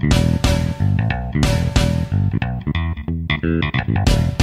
Thank you.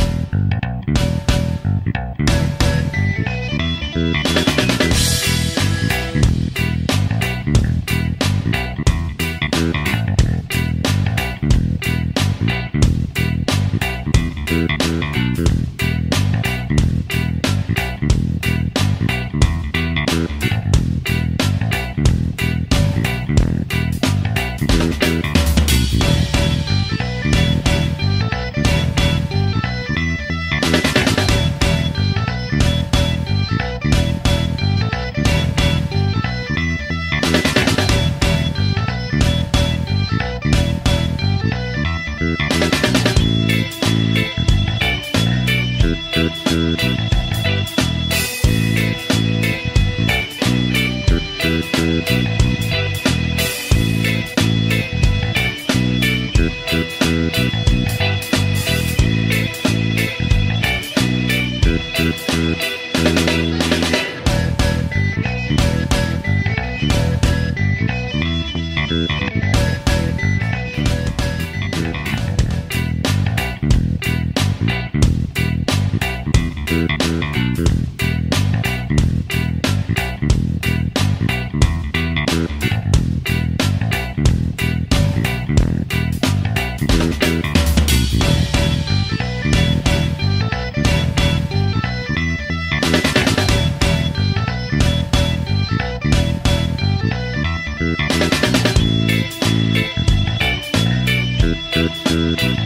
Mm-hmm. Thank you.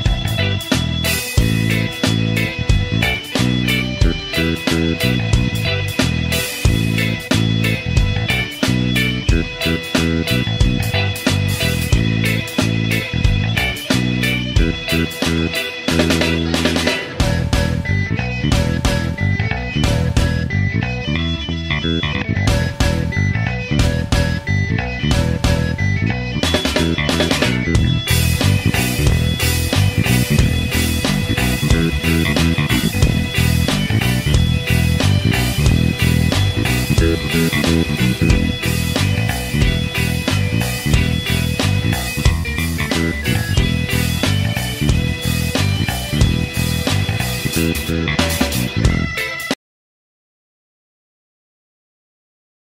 Thank